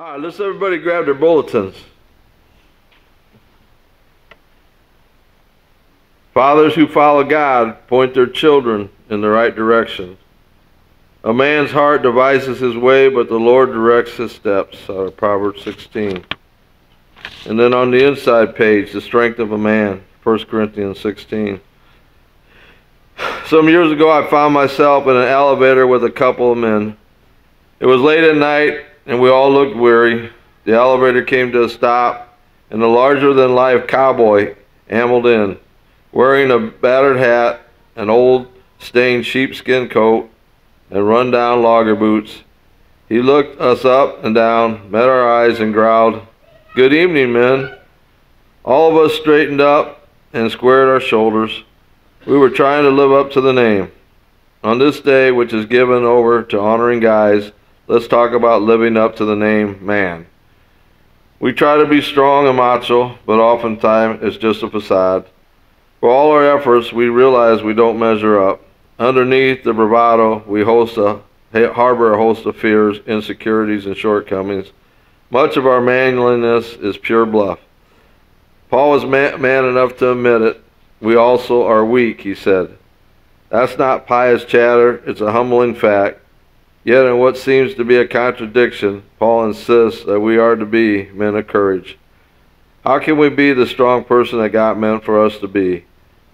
All right, let's everybody grab their bulletins. Fathers who follow God point their children in the right direction. A man's heart devises his way, but the Lord directs his steps. Out of Proverbs 16. And then on the inside page, the strength of a man, 1 Corinthians 16. Some years ago, I found myself in an elevator with a couple of men. It was late at night, and we all looked weary. The elevator came to a stop, and a larger than life cowboy ambled in, wearing a battered hat, an old stained sheepskin coat, and run down logger boots. He looked us up and down, met our eyes, and growled, Good evening, men. All of us straightened up and squared our shoulders. We were trying to live up to the name. On this day, which is given over to honoring guys, let's talk about living up to the name man. We try to be strong and macho, but oftentimes it's just a facade. For all our efforts, we realize we don't measure up. Underneath the bravado, we host a, harbor a host of fears, insecurities, and shortcomings. Much of our manliness is pure bluff. Paul was man, man enough to admit it. We also are weak, he said. That's not pious chatter, it's a humbling fact. Yet, in what seems to be a contradiction, Paul insists that we are to be men of courage. How can we be the strong person that God meant for us to be?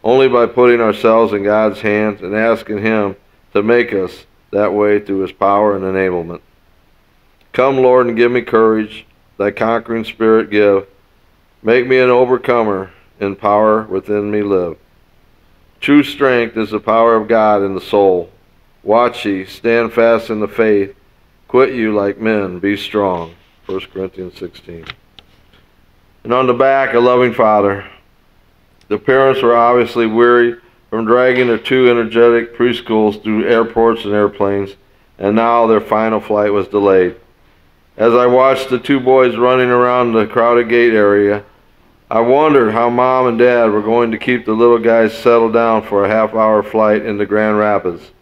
Only by putting ourselves in God's hands and asking Him to make us that way through His power and enablement. Come, Lord, and give me courage, thy conquering spirit give. Make me an overcomer, and power within me live. True strength is the power of God in the soul. Watch ye, stand fast in the faith, quit you like men, be strong. 1 Corinthians 16. And on the back, a loving father. The parents were obviously weary from dragging their two energetic preschools through airports and airplanes, and now their final flight was delayed. As I watched the two boys running around the crowded gate area, I wondered how mom and dad were going to keep the little guys settled down for a half hour flight into Grand Rapids.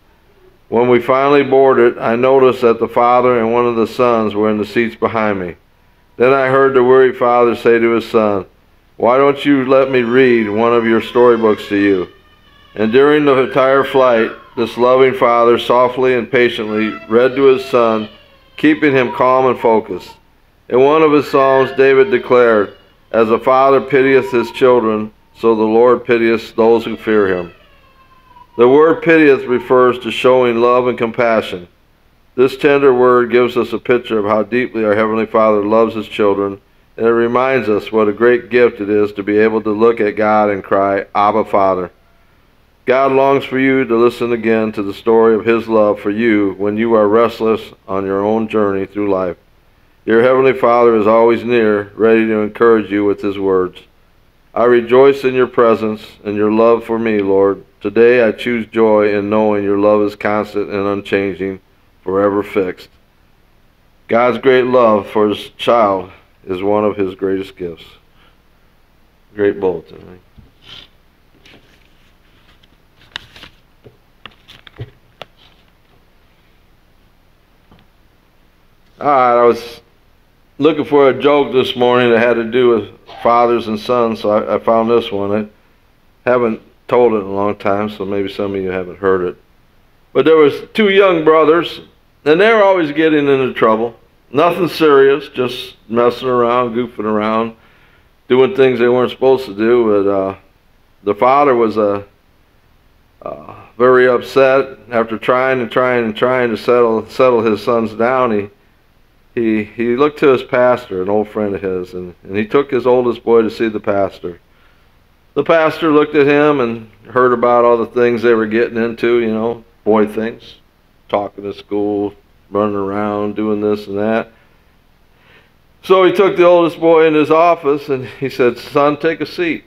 When we finally boarded, I noticed that the father and one of the sons were in the seats behind me. Then I heard the worried father say to his son, Why don't you let me read one of your storybooks to you? And during the entire flight, this loving father softly and patiently read to his son, keeping him calm and focused. In one of his psalms, David declared, As a father pitieth his children, so the Lord pitieth those who fear him. The word pitieth refers to showing love and compassion. This tender word gives us a picture of how deeply our Heavenly Father loves His children, and it reminds us what a great gift it is to be able to look at God and cry, Abba, Father. God longs for you to listen again to the story of His love for you when you are restless on your own journey through life. Your Heavenly Father is always near, ready to encourage you with His words. I rejoice in your presence and your love for me, Lord. Today I choose joy in knowing your love is constant and unchanging, forever fixed. God's great love for his child is one of his greatest gifts. Great bulletin. Right? All right, I was looking for a joke this morning that had to do with fathers and sons, so I, I found this one. I haven't told it in a long time, so maybe some of you haven't heard it. But there was two young brothers, and they were always getting into trouble. Nothing serious, just messing around, goofing around, doing things they weren't supposed to do. But uh, the father was uh, uh, very upset after trying and trying and trying to settle settle his sons down. He he he looked to his pastor, an old friend of his, and, and he took his oldest boy to see the pastor the pastor looked at him and heard about all the things they were getting into, you know, boy things, talking to school, running around, doing this and that. So he took the oldest boy in his office and he said, Son, take a seat.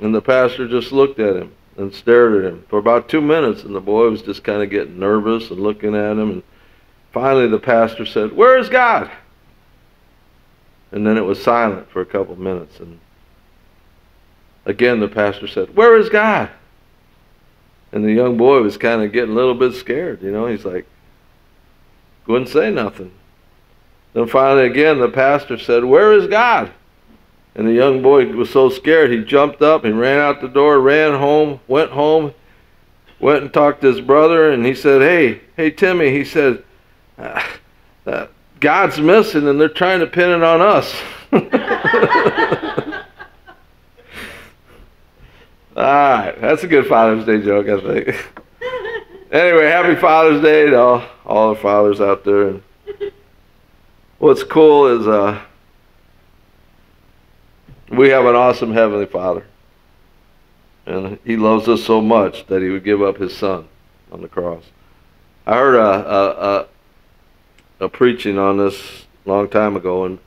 And the pastor just looked at him and stared at him for about two minutes, and the boy was just kind of getting nervous and looking at him. And finally, the pastor said, Where is God? And then it was silent for a couple minutes. And Again, the pastor said, Where is God? And the young boy was kind of getting a little bit scared. You know, he's like, wouldn't say nothing. Then finally again the pastor said, Where is God? And the young boy was so scared he jumped up, he ran out the door, ran home, went home, went and talked to his brother, and he said, Hey, hey Timmy, he said, uh, uh, God's missing and they're trying to pin it on us. All right, that's a good Father's Day joke, I think. anyway, happy Father's Day to all, all the fathers out there. And what's cool is uh, we have an awesome Heavenly Father. And He loves us so much that He would give up His Son on the cross. I heard a, a, a, a preaching on this a long time ago, and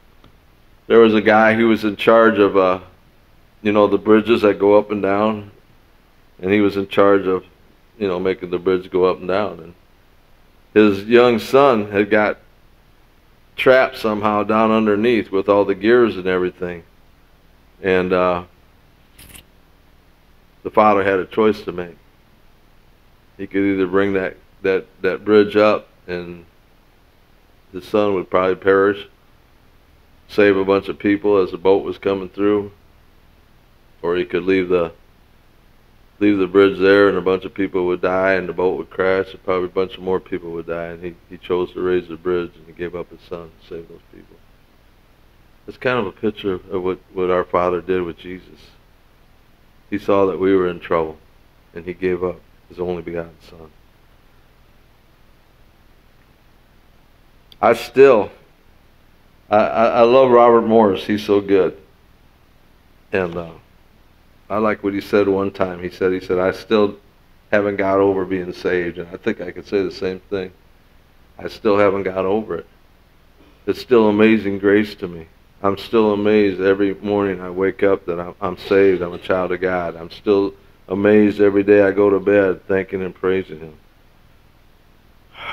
there was a guy who was in charge of uh, you know, the bridges that go up and down. And he was in charge of, you know, making the bridge go up and down. And his young son had got trapped somehow down underneath with all the gears and everything. And uh, the father had a choice to make. He could either bring that, that, that bridge up and his son would probably perish, save a bunch of people as the boat was coming through, or he could leave the leave the bridge there and a bunch of people would die and the boat would crash and probably a bunch of more people would die and he, he chose to raise the bridge and he gave up his son to save those people. It's kind of a picture of what, what our Father did with Jesus. He saw that we were in trouble and he gave up his only begotten son. I still I, I, I love Robert Morris. He's so good. And uh, I like what he said one time. He said, he said, I still haven't got over being saved. And I think I could say the same thing. I still haven't got over it. It's still amazing grace to me. I'm still amazed every morning I wake up that I'm, I'm saved. I'm a child of God. I'm still amazed every day I go to bed thanking and praising Him.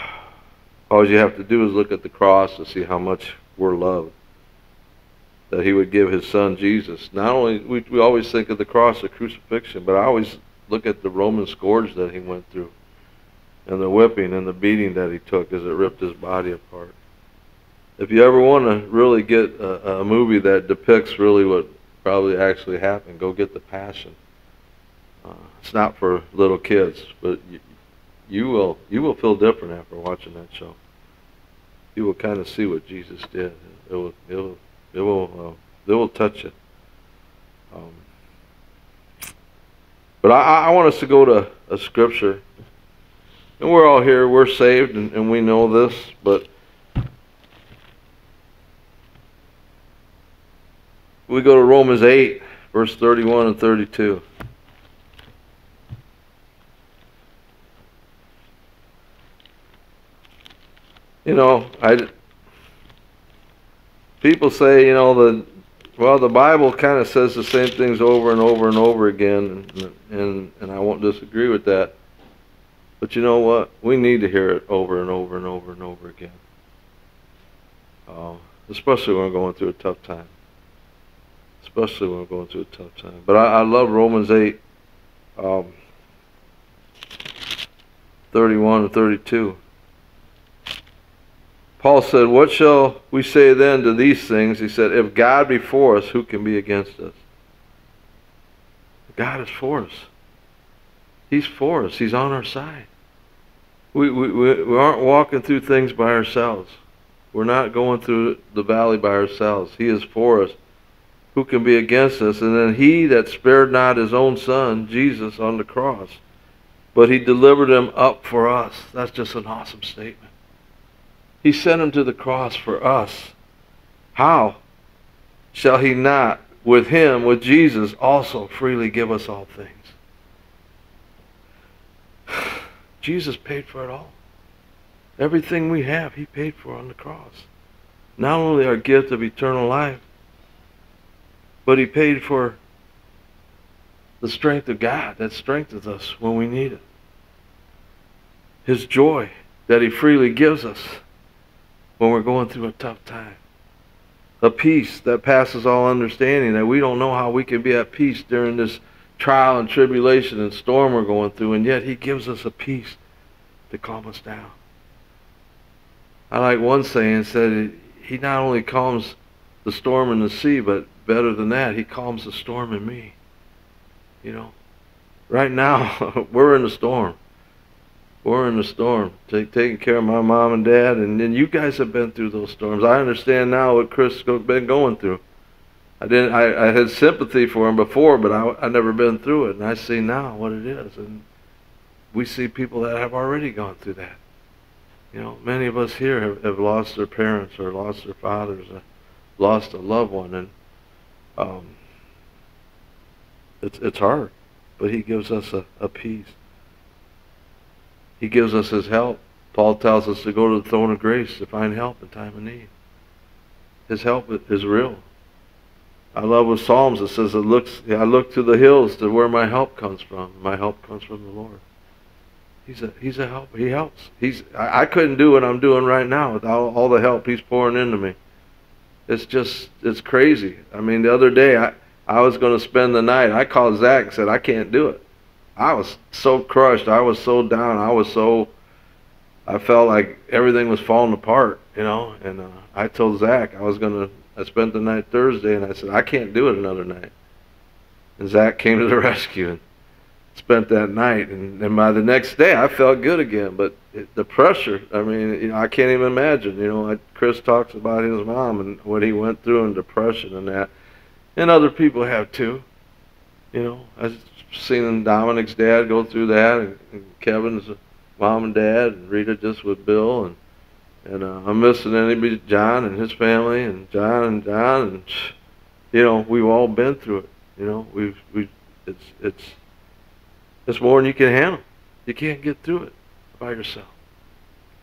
All you have to do is look at the cross to see how much we're loved that he would give his son Jesus. Not only we, we always think of the cross, the crucifixion, but I always look at the Roman scourge that he went through, and the whipping and the beating that he took as it ripped his body apart. If you ever want to really get a, a movie that depicts really what probably actually happened, go get The Passion. Uh, it's not for little kids, but you, you will you will feel different after watching that show. You will kind of see what Jesus did. It will it will they will, uh, they will touch it. Um, but I, I want us to go to a scripture. And we're all here, we're saved, and, and we know this, but we go to Romans 8, verse 31 and 32. You know, I, people say, you know, the well, the Bible kind of says the same things over and over and over again, and, and and I won't disagree with that. But you know what? We need to hear it over and over and over and over again. Uh, especially when we're going through a tough time. Especially when we're going through a tough time. But I, I love Romans 8, um, 31 and 32. Paul said, What shall we say then to these things? He said, If God be for us, who can be against us? God is for us. He's for us. He's on our side. We, we, we aren't walking through things by ourselves. We're not going through the valley by ourselves. He is for us. Who can be against us? And then he that spared not his own son, Jesus, on the cross, but he delivered him up for us. That's just an awesome statement. He sent him to the cross for us. How shall he not, with him, with Jesus, also freely give us all things? Jesus paid for it all. Everything we have, he paid for on the cross. Not only our gift of eternal life, but he paid for the strength of God that strengthens us when we need it. His joy that he freely gives us when we're going through a tough time. A peace that passes all understanding, that we don't know how we can be at peace during this trial and tribulation and storm we're going through, and yet He gives us a peace to calm us down. I like one saying said, he not only calms the storm in the sea, but better than that, he calms the storm in me. You know, right now we're in a storm. We're in a storm, take, taking care of my mom and dad, and then you guys have been through those storms. I understand now what Chris has been going through. I didn't. I, I had sympathy for him before, but I I never been through it, and I see now what it is, and we see people that have already gone through that. You know, many of us here have, have lost their parents or lost their fathers, or lost a loved one, and um, it's it's hard, but He gives us a, a peace. He gives us His help. Paul tells us to go to the throne of grace to find help in time of need. His help is real. I love with Psalms it says it looks I look to the hills to where my help comes from. My help comes from the Lord. He's a he's a help. He helps. He's I, I couldn't do what I'm doing right now without all, all the help he's pouring into me. It's just it's crazy. I mean, the other day I I was going to spend the night. I called Zach and said I can't do it. I was so crushed. I was so down. I was so. I felt like everything was falling apart, you know. And uh, I told Zach I was going to I spent the night Thursday, and I said, I can't do it another night. And Zach came to the rescue and spent that night. And, and by the next day, I felt good again. But it, the pressure, I mean, you know, I can't even imagine. You know, I, Chris talks about his mom and what he went through and depression and that. And other people have too. You know, I've seen Dominic's dad go through that, and, and Kevin's mom and dad, and Rita just with Bill, and and uh, I'm missing anybody, John and his family, and John and John, and you know we've all been through it. You know we've we it's it's it's more than you can handle. You can't get through it by yourself.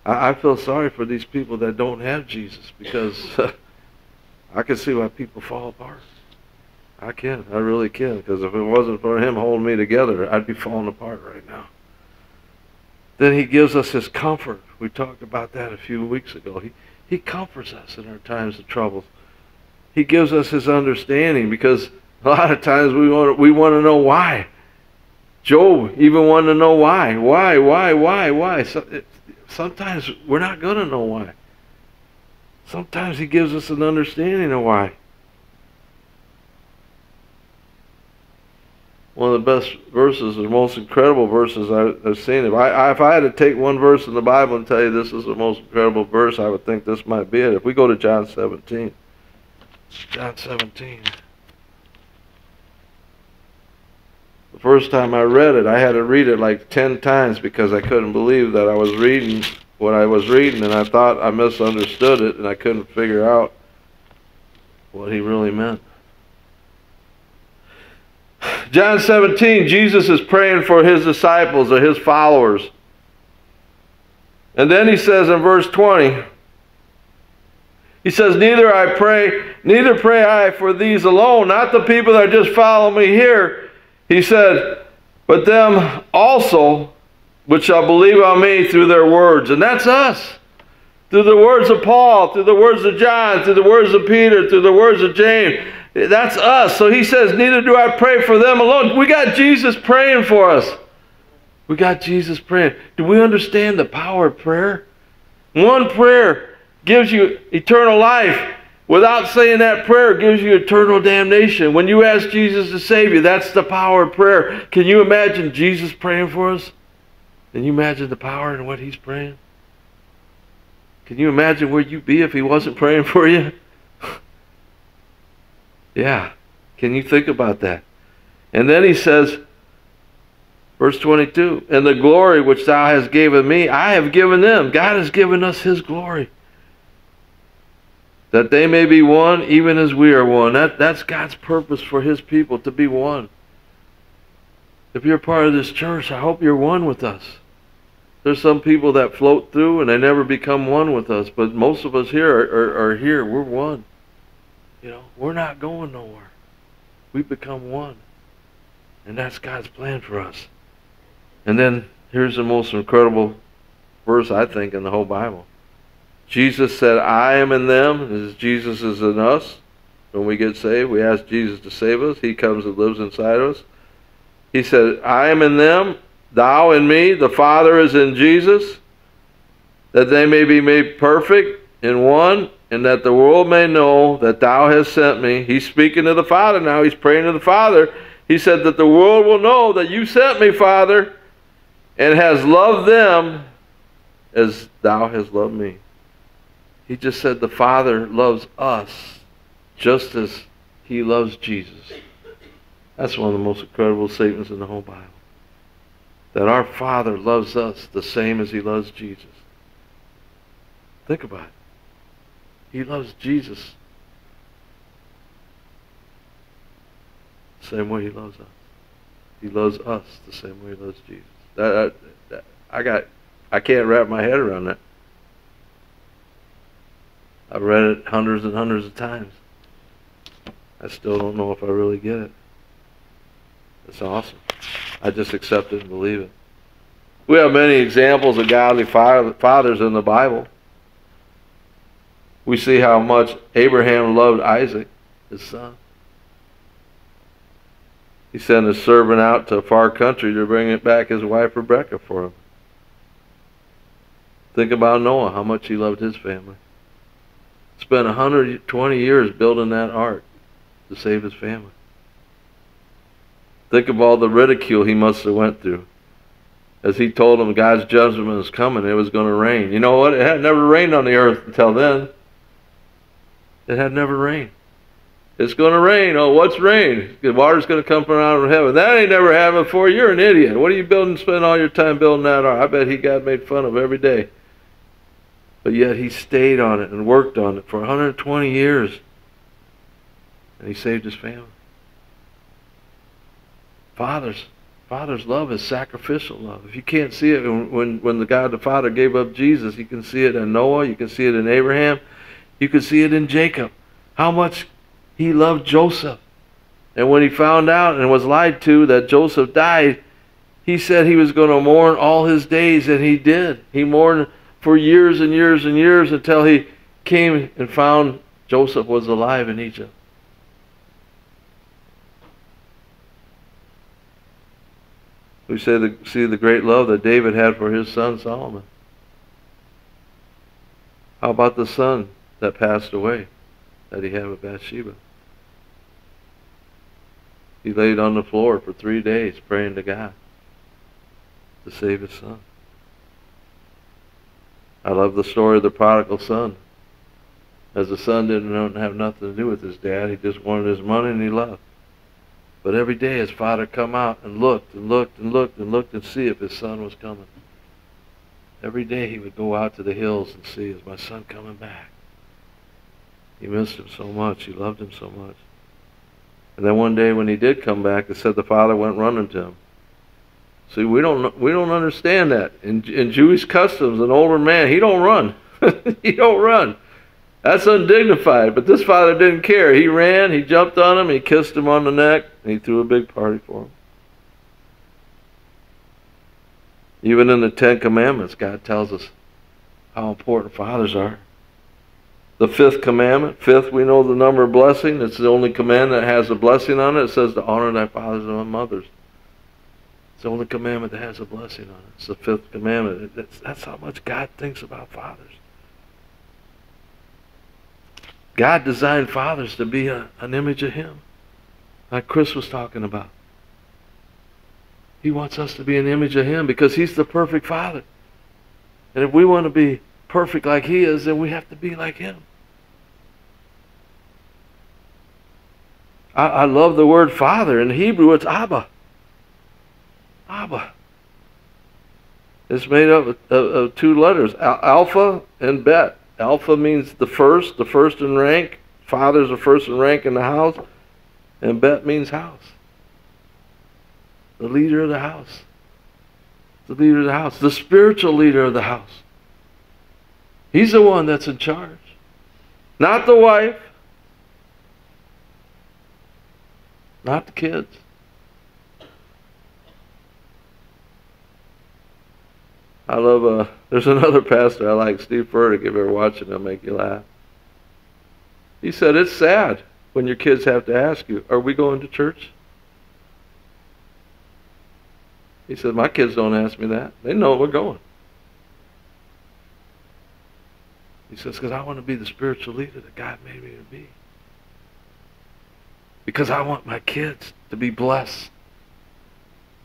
I, I feel sorry for these people that don't have Jesus because I can see why people fall apart. I can, I really can, because if it wasn't for Him holding me together, I'd be falling apart right now. Then He gives us His comfort we talked about that a few weeks ago. He, he comforts us in our times of trouble. He gives us his understanding because a lot of times we want, we want to know why. Job even wanted to know why. Why, why, why, why? So it, sometimes we're not going to know why. Sometimes he gives us an understanding of why. One of the best verses, the most incredible verses I've seen. If I, if I had to take one verse in the Bible and tell you this is the most incredible verse, I would think this might be it. If we go to John 17. John 17. The first time I read it, I had to read it like 10 times because I couldn't believe that I was reading what I was reading and I thought I misunderstood it and I couldn't figure out what he really meant. John 17, Jesus is praying for his disciples or his followers. And then he says in verse 20, he says, Neither I pray, neither pray I for these alone, not the people that just follow me here. He said, but them also which shall believe on me through their words. And that's us. Through the words of Paul, through the words of John, through the words of Peter, through the words of James. That's us. So he says, Neither do I pray for them alone. We got Jesus praying for us. We got Jesus praying. Do we understand the power of prayer? One prayer gives you eternal life. Without saying that prayer gives you eternal damnation. When you ask Jesus to save you, that's the power of prayer. Can you imagine Jesus praying for us? Can you imagine the power in what he's praying? Can you imagine where you'd be if he wasn't praying for you? Yeah. Can you think about that? And then he says, verse 22, And the glory which thou hast given me, I have given them. God has given us his glory. That they may be one, even as we are one. That, that's God's purpose for his people, to be one. If you're part of this church, I hope you're one with us. There's some people that float through and they never become one with us, but most of us here are, are, are here. We're one. We're not going nowhere. We become one. And that's God's plan for us. And then here's the most incredible verse, I think, in the whole Bible. Jesus said, I am in them, as Jesus is in us. When we get saved, we ask Jesus to save us. He comes and lives inside us. He said, I am in them, thou in me, the Father is in Jesus, that they may be made perfect in one, and that the world may know that thou hast sent me. He's speaking to the Father now. He's praying to the Father. He said that the world will know that you sent me, Father, and has loved them as thou hast loved me. He just said the Father loves us just as he loves Jesus. That's one of the most incredible statements in the whole Bible. That our Father loves us the same as he loves Jesus. Think about it. He loves Jesus the same way he loves us. He loves us the same way he loves Jesus. That, that, I got, I can't wrap my head around that. I've read it hundreds and hundreds of times. I still don't know if I really get it. It's awesome. I just accept it and believe it. We have many examples of godly fathers in the Bible we see how much Abraham loved Isaac, his son. He sent his servant out to a far country to bring it back his wife Rebecca for him. Think about Noah, how much he loved his family. Spent 120 years building that ark to save his family. Think of all the ridicule he must have went through. As he told them God's judgment was coming, it was going to rain. You know what? It had never rained on the earth until then. It had never rained. It's going to rain. Oh, what's rain? The water's going to come from out of heaven. That ain't never happened before. You're an idiot. What are you building? Spend all your time building that ark. I bet he got made fun of every day. But yet he stayed on it and worked on it for 120 years. And he saved his family. Fathers, Father's love is sacrificial love. If you can't see it when, when the God the Father gave up Jesus, you can see it in Noah, you can see it in Abraham, you can see it in Jacob. How much he loved Joseph. And when he found out and was lied to that Joseph died, he said he was going to mourn all his days, and he did. He mourned for years and years and years until he came and found Joseph was alive in Egypt. We say the, see the great love that David had for his son Solomon. How about the son that passed away that he had with Bathsheba. He laid on the floor for three days praying to God to save his son. I love the story of the prodigal son. As the son didn't have nothing to do with his dad, he just wanted his money and he left. But every day his father come out and looked and looked and looked and looked and see if his son was coming. Every day he would go out to the hills and see, is my son coming back? He missed him so much. He loved him so much. And then one day when he did come back, it said the father went running to him. See, we don't we don't understand that. In, in Jewish customs, an older man he don't run. he don't run. That's undignified. But this father didn't care. He ran. He jumped on him. He kissed him on the neck. He threw a big party for him. Even in the Ten Commandments, God tells us how important fathers are. The fifth commandment. Fifth, we know the number of blessing. It's the only command that has a blessing on it. It says to honor thy fathers and thy mothers. It's the only commandment that has a blessing on it. It's the fifth commandment. That's, that's how much God thinks about fathers. God designed fathers to be a, an image of Him, like Chris was talking about. He wants us to be an image of Him because He's the perfect Father. And if we want to be perfect like He is, then we have to be like Him. I, I love the word father. In Hebrew, it's Abba. Abba. It's made up of, of, of two letters, Alpha and Bet. Alpha means the first, the first in rank. Father's the first in rank in the house. And Bet means house. The leader of the house. The leader of the house. The spiritual leader of the house. He's the one that's in charge. Not the wife, not the kids. I love, uh, there's another pastor I like, Steve Furtick, if you're watching, he'll make you laugh. He said, it's sad when your kids have to ask you, are we going to church? He said, my kids don't ask me that. They know we're going. He says, because I want to be the spiritual leader that God made me to be. Because I want my kids to be blessed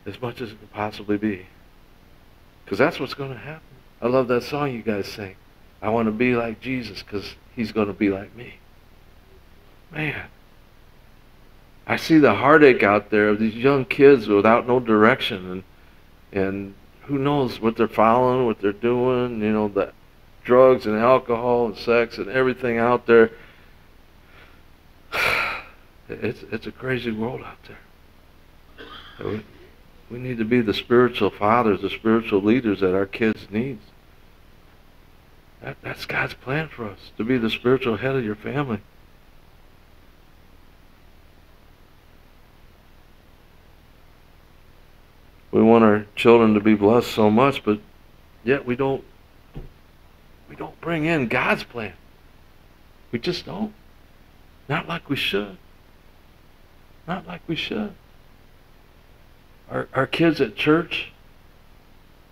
as much as it can possibly be. Because that's what's going to happen. I love that song you guys sing. I want to be like Jesus because he's going to be like me. Man. I see the heartache out there of these young kids without no direction and and who knows what they're following, what they're doing, you know, the drugs and alcohol and sex and everything out there. It's it's a crazy world out there. We, need to be the spiritual fathers, the spiritual leaders that our kids need. That, that's God's plan for us, to be the spiritual head of your family. We want our children to be blessed so much, but yet we don't we don't bring in God's plan. We just don't. Not like we should. Not like we should. Our our kids at church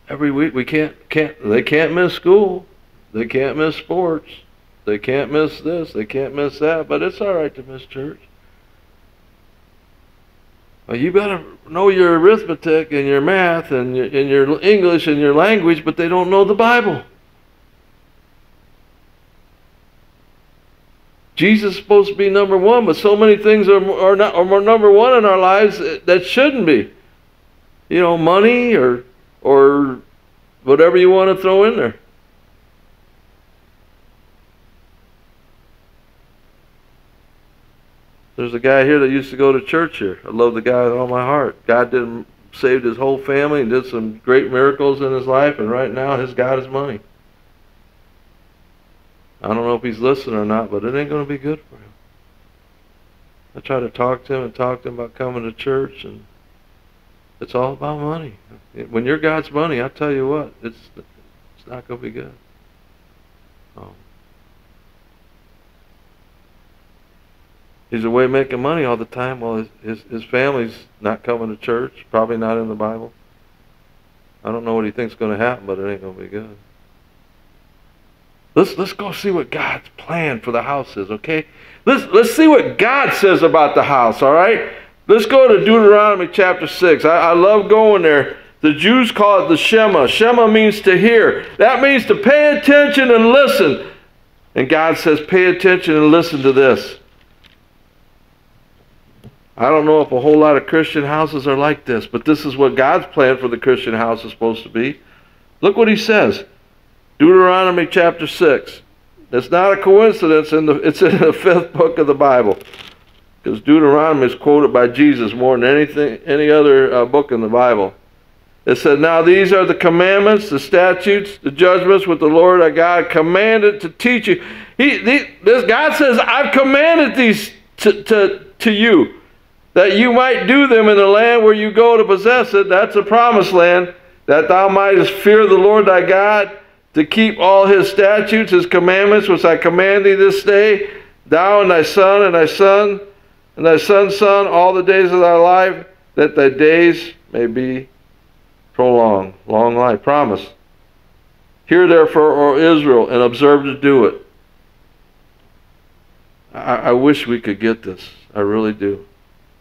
every week we can't can't they can't miss school. They can't miss sports. They can't miss this. They can't miss that. But it's all right to miss church. Well, you better know your arithmetic and your math and your, and your English and your language, but they don't know the Bible. Jesus is supposed to be number one, but so many things are, are, not, are number one in our lives that shouldn't be. You know, money or, or whatever you want to throw in there. There's a guy here that used to go to church here. I love the guy with all my heart. God did saved his whole family and did some great miracles in his life, and right now his God is money. I don't know if he's listening or not, but it ain't going to be good for him. I try to talk to him and talk to him about coming to church, and it's all about money. When you're God's money, I tell you what, it's it's not going to be good. Oh. he's away making money all the time while his, his, his family's not coming to church, probably not in the Bible. I don't know what he thinks is going to happen, but it ain't going to be good. Let's, let's go see what God's plan for the house is, okay? Let's, let's see what God says about the house, all right? Let's go to Deuteronomy chapter 6. I, I love going there. The Jews call it the Shema. Shema means to hear. That means to pay attention and listen. And God says, pay attention and listen to this. I don't know if a whole lot of Christian houses are like this, but this is what God's plan for the Christian house is supposed to be. Look what he says. Deuteronomy chapter 6. It's not a coincidence, in the, it's in the fifth book of the Bible. Because Deuteronomy is quoted by Jesus more than anything, any other uh, book in the Bible. It said, Now these are the commandments, the statutes, the judgments which the Lord our God commanded to teach you. He, the, this God says, I've commanded these to, to, to you that you might do them in the land where you go to possess it. That's a promised land. That thou mightest fear the Lord thy God, to keep all his statutes, his commandments, which I command thee this day, thou and thy son and thy son and thy son's son, all the days of thy life, that thy days may be prolonged. Long life. Promise. Hear therefore, O Israel, and observe to do it. I, I wish we could get this. I really do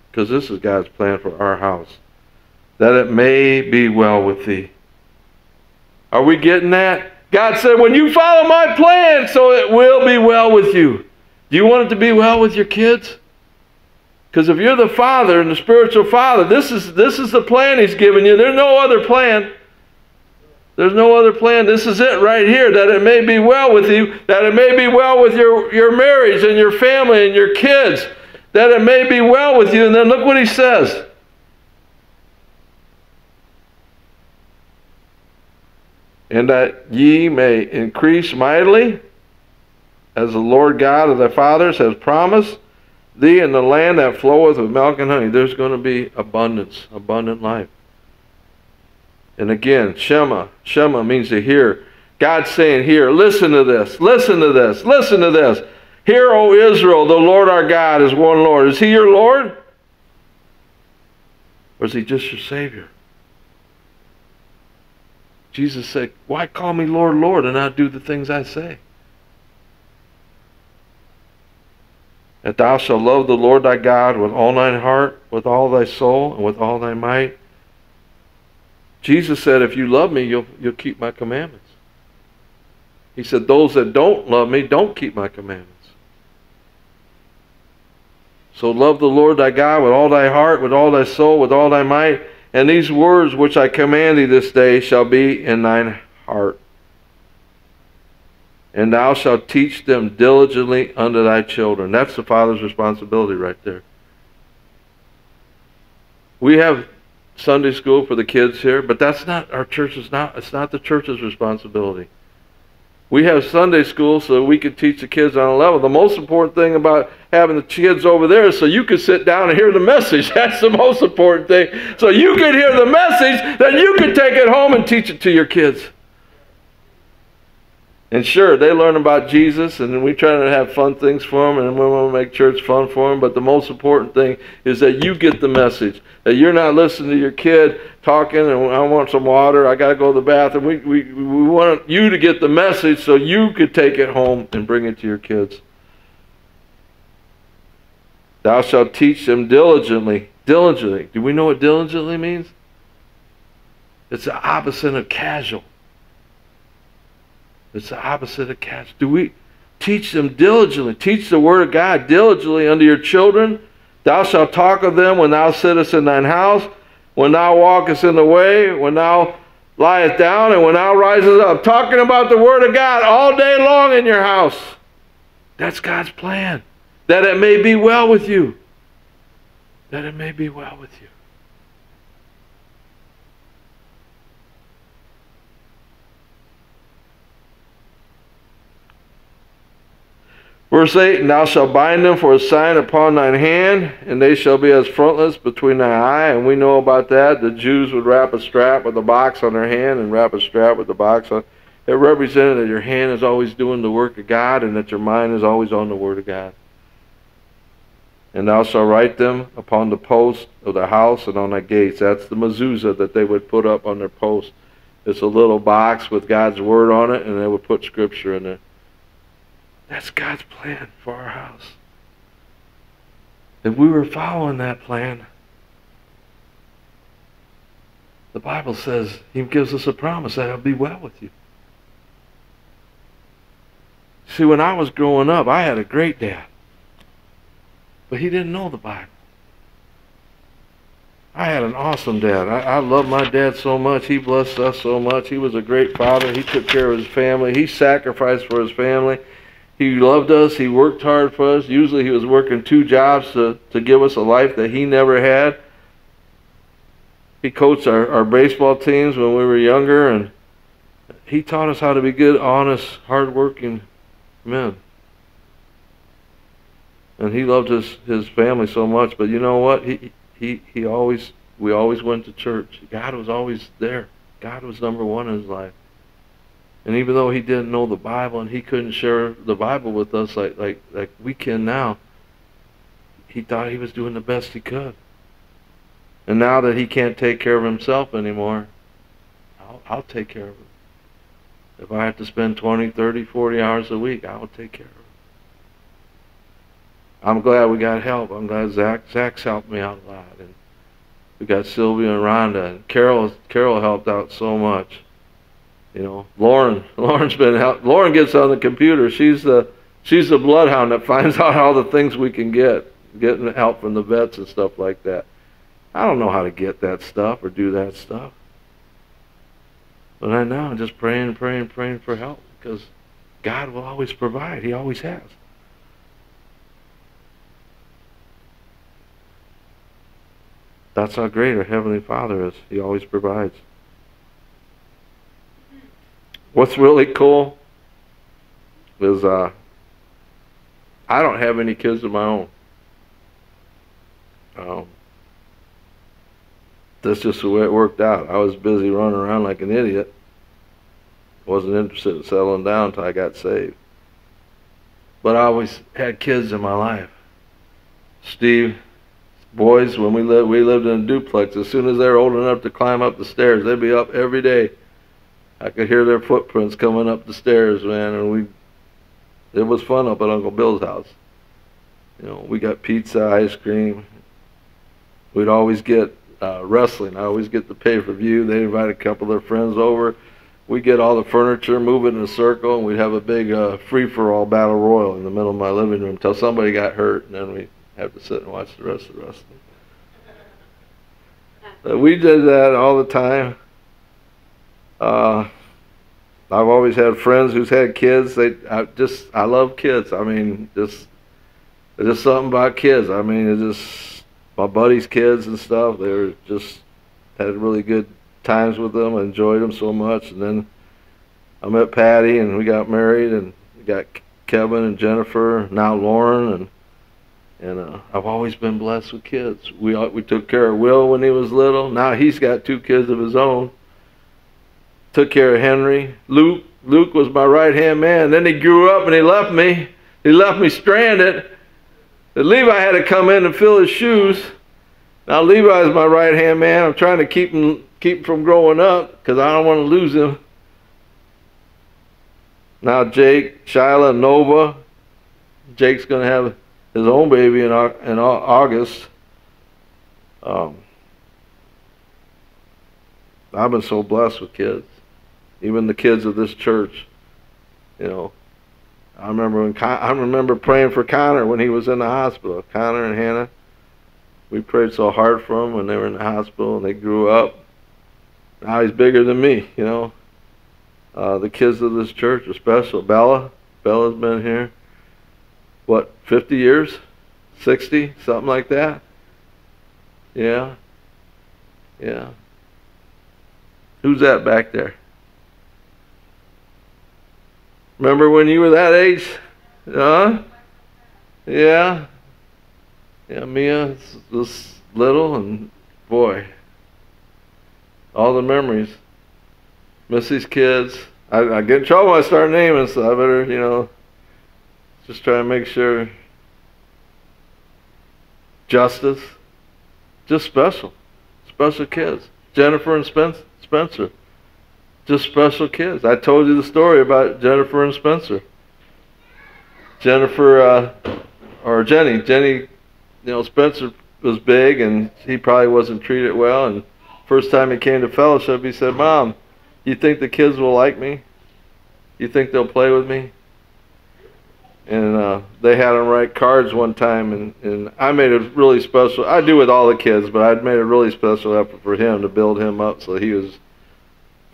because this is God's plan for our house, that it may be well with thee. Are we getting that? God said, when you follow my plan, so it will be well with you. Do you want it to be well with your kids? Because if you're the father and the spiritual father, this is, this is the plan he's given you. There's no other plan. There's no other plan. This is it right here, that it may be well with you, that it may be well with your, your marriage and your family and your kids, that it may be well with you. And then look what he says. And that ye may increase mightily, as the Lord God of thy fathers has promised thee in the land that floweth with milk and honey. There's going to be abundance, abundant life. And again, Shema. Shema means to hear. God's saying here, listen to this, listen to this, listen to this. Hear, O Israel, the Lord our God is one Lord. Is he your Lord? Or is he just your Savior? Jesus said, Why call me Lord, Lord, and not do the things I say? That thou shalt love the Lord thy God with all thine heart, with all thy soul, and with all thy might. Jesus said, If you love me, you'll, you'll keep my commandments. He said, Those that don't love me don't keep my commandments. So love the Lord thy God with all thy heart, with all thy soul, with all thy might. And these words which I command thee this day shall be in thine heart. And thou shalt teach them diligently unto thy children. That's the father's responsibility right there. We have Sunday school for the kids here, but that's not our church's not it's not the church's responsibility. We have Sunday school so we can teach the kids on a level. The most important thing about having the kids over there is so you can sit down and hear the message. That's the most important thing. So you can hear the message, then you can take it home and teach it to your kids. And sure, they learn about Jesus, and we try to have fun things for them, and we want to make church fun for them. But the most important thing is that you get the message. That you're not listening to your kid talking, and I want some water, I got to go to the bathroom. We, we, we want you to get the message so you could take it home and bring it to your kids. Thou shalt teach them diligently. Diligently. Do we know what diligently means? It's the opposite of casual. It's the opposite of cats. Do we teach them diligently? Teach the word of God diligently unto your children. Thou shalt talk of them when thou sittest in thine house, when thou walkest in the way, when thou liest down, and when thou risest up. Talking about the word of God all day long in your house. That's God's plan. That it may be well with you. That it may be well with you. Verse 8, And thou shalt bind them for a sign upon thine hand, and they shall be as frontlets between thy eye. And we know about that. The Jews would wrap a strap with a box on their hand and wrap a strap with the box on. It represented that your hand is always doing the work of God and that your mind is always on the Word of God. And thou shalt write them upon the post of the house and on the gates. That's the mezuzah that they would put up on their post. It's a little box with God's Word on it, and they would put Scripture in it. That's God's plan for our house. If we were following that plan, the Bible says He gives us a promise that it'll be well with you. See, when I was growing up, I had a great dad. But he didn't know the Bible. I had an awesome dad. I, I love my dad so much. He blessed us so much. He was a great father. He took care of his family. He sacrificed for his family. He loved us. He worked hard for us. Usually he was working two jobs to, to give us a life that he never had. He coached our, our baseball teams when we were younger, and he taught us how to be good, honest, hardworking men. And he loved his, his family so much. But you know what? He, he, he always, we always went to church. God was always there. God was number one in his life. And even though he didn't know the Bible and he couldn't share the Bible with us like, like, like we can now, he thought he was doing the best he could. And now that he can't take care of himself anymore, I'll, I'll take care of him. If I have to spend 20, 30, 40 hours a week, I will take care of him. I'm glad we got help. I'm glad Zach Zach's helped me out a lot. And we got Sylvia and Rhonda. And Carol Carol helped out so much. You know, Lauren. Lauren's been help. Lauren gets on the computer. She's the she's the bloodhound that finds out all the things we can get, getting help from the vets and stuff like that. I don't know how to get that stuff or do that stuff. But I know I'm just praying, praying, praying for help because God will always provide. He always has. That's how great our Heavenly Father is. He always provides. What's really cool is uh, I don't have any kids of my own. Um, that's just the way it worked out. I was busy running around like an idiot. Wasn't interested in settling down until I got saved. But I always had kids in my life. Steve, boys, when we lived, we lived in a duplex. As soon as they were old enough to climb up the stairs, they'd be up every day I could hear their footprints coming up the stairs, man, and we it was fun up at Uncle Bill's house. You know, we got pizza, ice cream. We'd always get uh, wrestling. I always get the pay per view. They invite a couple of their friends over. We get all the furniture, moving in a circle, and we'd have a big uh, free for all battle royal in the middle of my living room until somebody got hurt, and then we have to sit and watch the rest of the wrestling. Uh, we did that all the time. Uh, I've always had friends who's had kids. They I just I love kids. I mean, just there's just something about kids. I mean, it's just my buddies' kids and stuff. They were just had really good times with them. I enjoyed them so much. And then I met Patty, and we got married, and we got Kevin and Jennifer, now Lauren, and and uh, I've always been blessed with kids. We we took care of Will when he was little. Now he's got two kids of his own. Took care of Henry. Luke Luke was my right hand man. Then he grew up and he left me. He left me stranded. And Levi had to come in and fill his shoes. Now Levi is my right hand man. I'm trying to keep him keep him from growing up because I don't want to lose him. Now Jake, Shyla, Nova. Jake's going to have his own baby in, in August. Um, I've been so blessed with kids, even the kids of this church. You know, I remember when Con- I remember praying for Connor when he was in the hospital. Connor and Hannah, we prayed so hard for them when they were in the hospital and they grew up. Now he's bigger than me. You know, uh, the kids of this church are special. Bella, Bella's been here what, 50 years? 60? Something like that? Yeah. Yeah. Who's that back there? Remember when you were that age? Huh? Yeah. Yeah, Mia was little, and boy, all the memories. Missy's kids. I, I get in trouble I start naming, so I better, you know, just trying to make sure. Justice. Just special. Special kids. Jennifer and Spencer. Just special kids. I told you the story about Jennifer and Spencer. Jennifer, uh, or Jenny. Jenny, you know, Spencer was big and he probably wasn't treated well. And first time he came to fellowship, he said, Mom, you think the kids will like me? You think they'll play with me? and uh, they had him write cards one time, and, and I made a really special. I do with all the kids, but I made a really special effort for him to build him up so he was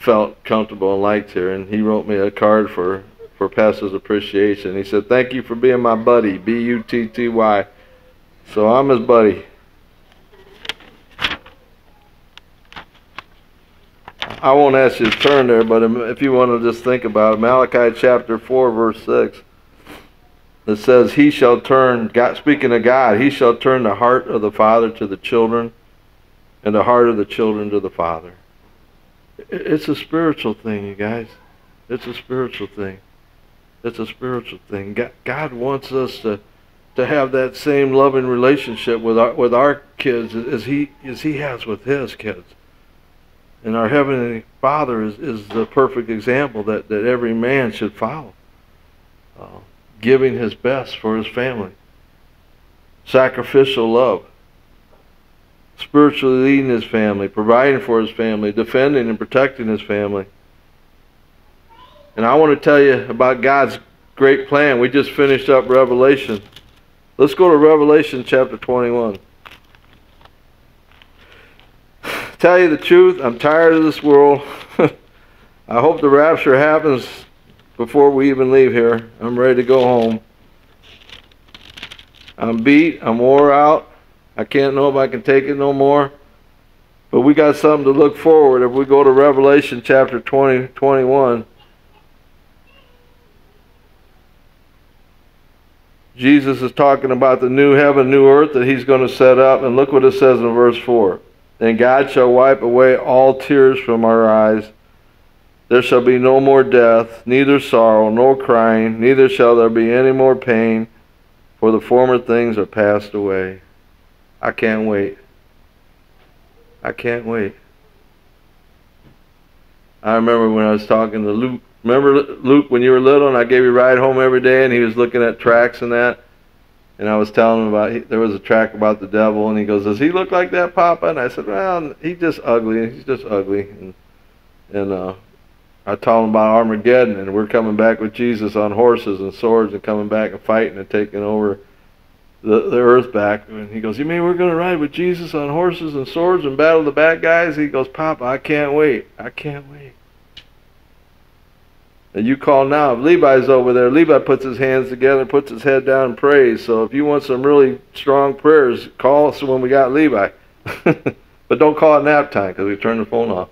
felt comfortable and liked here. And he wrote me a card for for Pastor's appreciation. He said, "Thank you for being my buddy, B U T T Y." So I'm his buddy. I won't ask you to turn there, but um, if you want to just think about it, Malachi chapter 4, verse 6 that says, He shall turn, God, speaking of God, He shall turn the heart of the father to the children and the heart of the children to the father. It's a spiritual thing, you guys. It's a spiritual thing. It's a spiritual thing. God wants us to to have that same loving relationship with our with our kids as he as he has with his kids. And our heavenly Father is, is the perfect example that, that every man should follow. Uh, giving his best for his family. Sacrificial love. Spiritually leading his family, providing for his family, defending and protecting his family. And I want to tell you about God's great plan. We just finished up Revelation. Let's go to Revelation chapter 21. Tell you the truth, I'm tired of this world. I hope the rapture happens before we even leave here. I'm ready to go home. I'm beat. I'm wore out. I can't know if I can take it no more. But we got something to look forward. If we go to Revelation chapter 20, 21, Jesus is talking about the new heaven, new earth that he's going to set up. And look what it says in verse 4. And God shall wipe away all tears from our eyes there shall be no more death, neither sorrow, nor crying, neither shall there be any more pain, for the former things are passed away. I can't wait. I can't wait. I remember when I was talking to Luke. Remember, Luke, when you were little and I gave you a ride home every day and he was looking at tracks and that? and I was telling him about there was a track about the devil, and he goes, "Does he look like that, Papa?" And I said, "Well, he's just ugly. He's just ugly." And and uh, I told him about Armageddon, and we're coming back with Jesus on horses and swords, and coming back and fighting and taking over the the earth back. And he goes, "You mean we're going to ride with Jesus on horses and swords and battle the bad guys?" He goes, "Papa, I can't wait. I can't wait." And you call now. If Levi's over there, Levi puts his hands together, puts his head down, and prays. So if you want some really strong prayers, call us when we got Levi. but don't call it nap time because we turn the phone off.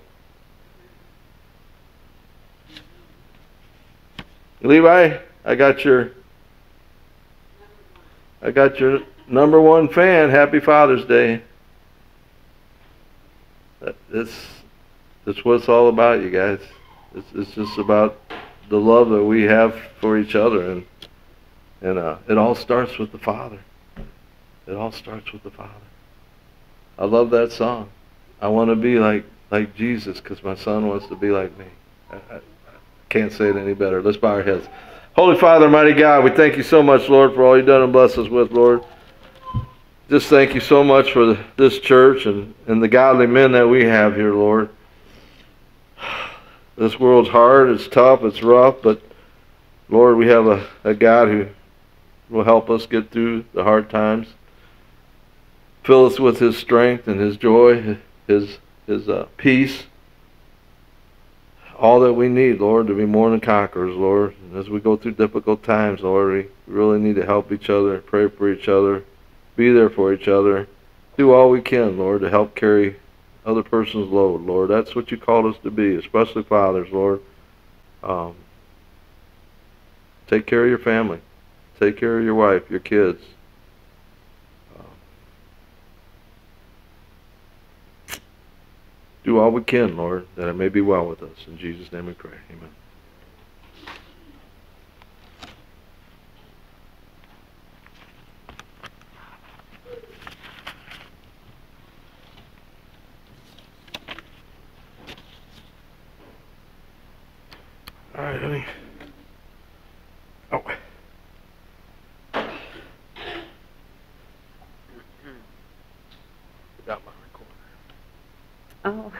Levi, I got your I got your number one fan. Happy Father's Day. This, that's what it's all about, you guys. It's, it's just about the love that we have for each other, and and uh, it all starts with the Father. It all starts with the Father. I love that song. I want to be like like Jesus because my son wants to be like me. I, I, can't say it any better. Let's bow our heads. Holy Father, mighty God, we thank you so much, Lord, for all you've done and blessed us with, Lord. Just thank you so much for this church and, and the godly men that we have here, Lord. This world's hard, it's tough, it's rough, but Lord, we have a, a God who will help us get through the hard times. Fill us with His strength and His joy, His His uh, peace. All that we need, Lord, to be more than conquerors, Lord. And as we go through difficult times, Lord, we really need to help each other, pray for each other, be there for each other, do all we can, Lord, to help carry other person's load, Lord. That's what you called us to be, especially fathers, Lord. Um, take care of your family. Take care of your wife, your kids. Do all we can, Lord, that it may be well with us. In Jesus' name we pray. Amen. All right, honey. Oh. Forgot my recorder. Oh.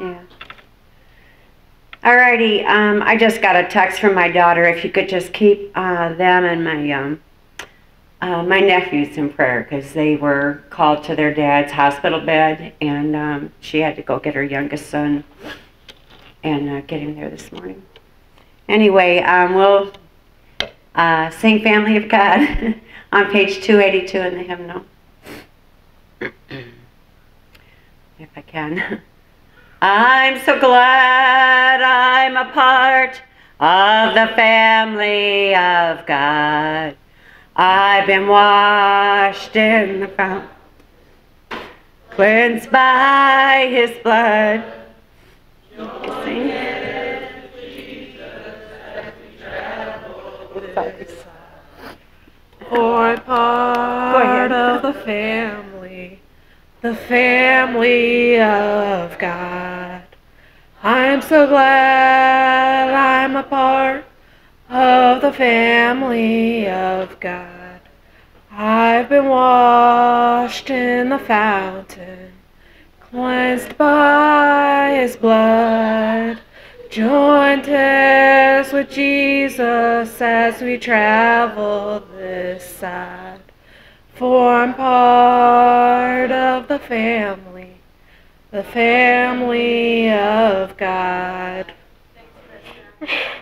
Yeah. Alrighty, um, I just got a text from my daughter. If you could just keep uh, them and my um, uh, my nephews in prayer because they were called to their dad's hospital bed, and um, she had to go get her youngest son and uh, get him there this morning. Anyway, um, we'll uh, sing "Family of God" on page 282 in the hymnal, if I can. I'm so glad I'm a part of the family of God. I've been washed in the fountain, cleansed by His blood. For part of the family, the family of God. I'm so glad I'm a part of the family of God. I've been washed in the fountain, cleansed by his blood. Joined us with Jesus as we travel this side. Form part of the family, the family of God. Thanks,